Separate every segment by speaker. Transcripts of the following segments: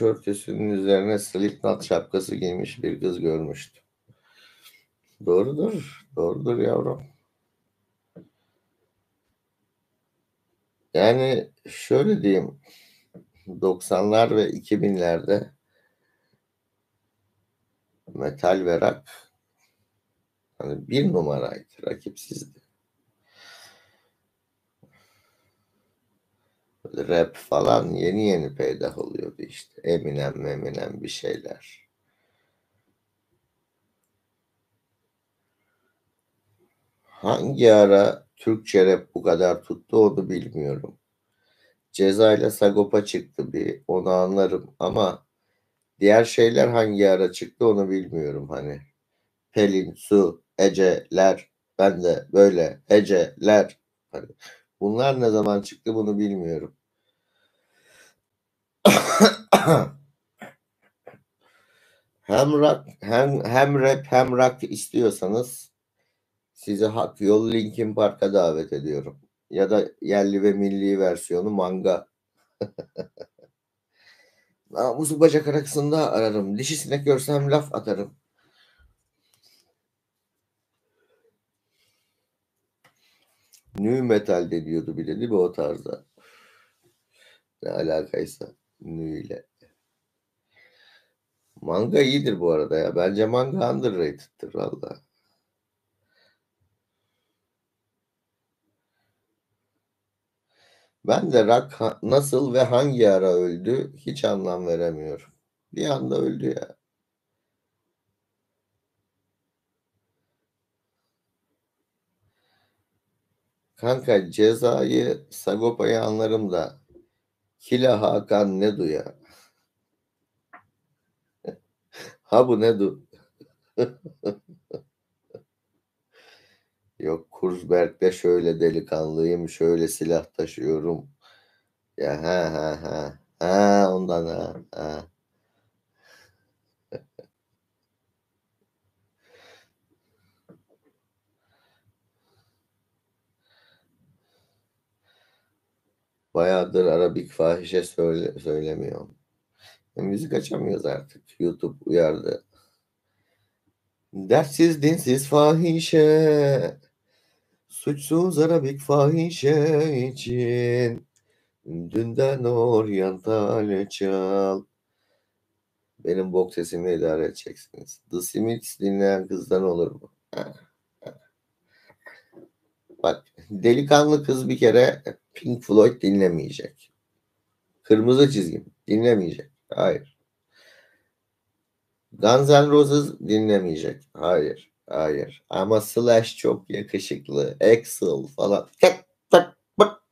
Speaker 1: Başörtüsünün üzerine Slipknot şapkası giymiş bir kız görmüştüm. Doğrudur. Doğrudur yavrum. Yani şöyle diyeyim. 90'lar ve 2000'lerde metal ve rock hani bir numaraydı. Rakipsizdi. Rap falan yeni yeni peydah oluyordu işte. Eminem Eminem bir şeyler. Hangi ara Türkçe rap bu kadar tuttu onu bilmiyorum. Ceza ile Sagopa çıktı bir onu anlarım ama diğer şeyler hangi ara çıktı onu bilmiyorum hani. Pelin, Su, Eceler, ben de böyle Eceler. Hani bunlar ne zaman çıktı bunu bilmiyorum. hem rock hem hem rap hem rock istiyorsanız sizi Hak Yol Linkin Park'a davet ediyorum. Ya da yerli ve milli versiyonu manga. Namusu bacak arasında ararım. Dişi sinek görsem laf atarım. New metal de diyordu bir de değil mi o tarzda? Ne alakaysa ile. Manga iyidir bu arada ya. Bence manga underrated'tır valla. Ben de Rock nasıl ve hangi ara öldü hiç anlam veremiyorum. Bir anda öldü ya. Kanka cezayı Sagopa'yı anlarım da Kila Hakan ne duya? ha bu ne du? Yok Kurzberg'de şöyle delikanlıyım, şöyle silah taşıyorum. Ya ha ha ha. Ha ondan ha. ha. Bayağıdır Arabik fahişe söyle, söylemiyorum. E, müzik açamıyoruz artık. YouTube uyardı. Dertsiz dinsiz fahişe Suçsuz Arabik fahişe için Dünden oryantal çal Benim bok sesimi idare edeceksiniz. The Smiths dinleyen kızdan olur mu? Bak delikanlı kız bir kere Pink Floyd dinlemeyecek. Kırmızı çizgim dinlemeyecek. Hayır. Guns N' Roses dinlemeyecek. Hayır. Hayır. Ama Slash çok yakışıklı. Axel falan. Tak tak bak.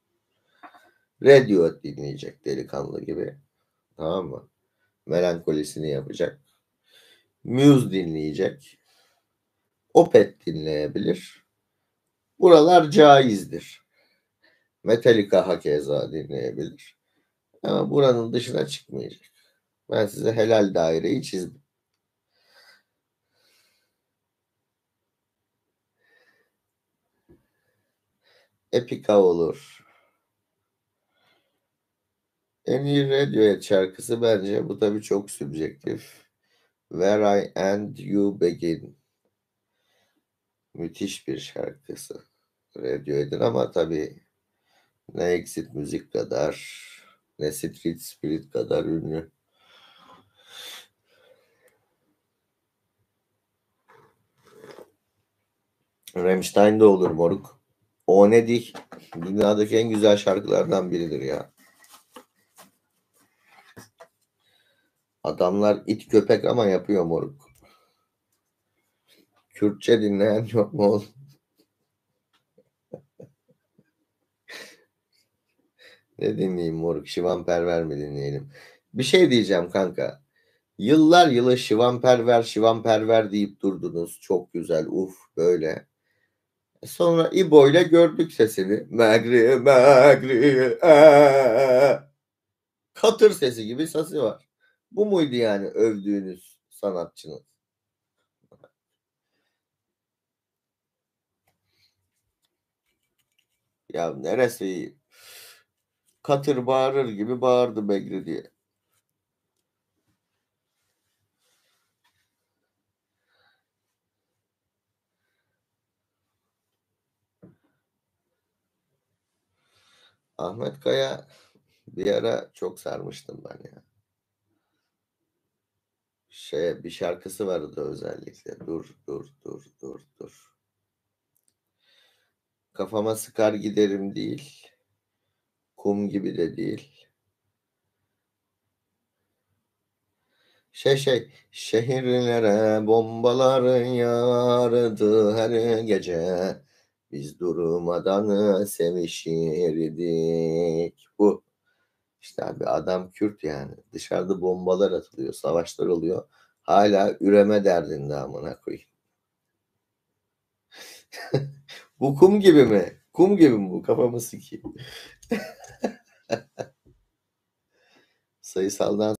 Speaker 1: Radio dinleyecek delikanlı gibi. Tamam mı? Melankolisini yapacak. Muse dinleyecek. Opet dinleyebilir. Buralar caizdir. Metallica hakeza dinleyebilir. Ama buranın dışına çıkmayacak. Ben size helal daireyi çizdim. Epika olur. En iyi Radiohead şarkısı bence bu tabi çok subjektif. Where I End You Begin. Müthiş bir şarkısı. Radiohead'in ama tabi ne Exit Müzik kadar ne Street Spirit kadar ünlü. Rammstein de olur moruk. O ne dik. Dünyadaki en güzel şarkılardan biridir ya. Adamlar it köpek ama yapıyor moruk. Kürtçe dinleyen yok mu oğlum? Ne dinleyeyim moruk? Şivan Perver mi dinleyelim? Bir şey diyeceğim kanka. Yıllar yılı Şivan Perver, Şivan Perver deyip durdunuz. Çok güzel. Uf böyle. Sonra İbo ile gördük sesini. Magri, magri, ee. Katır sesi gibi sesi var. Bu muydu yani övdüğünüz sanatçınız? Ya neresi katır bağırır gibi bağırdı Begri diye. Ahmet Kaya bir ara çok sarmıştım ben ya. Şey bir şarkısı vardı özellikle. Dur dur dur dur dur. Kafama sıkar giderim değil. Kum gibi de değil. Şey şey şehirlere bombalar yağardı her gece. Biz durmadan sevişirdik. Bu işte abi adam Kürt yani. Dışarıda bombalar atılıyor, savaşlar oluyor. Hala üreme derdinde amına koyayım. bu kum gibi mi? Kum gibi mi bu? Kafamı sikeyim. Sayısaldan